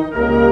Música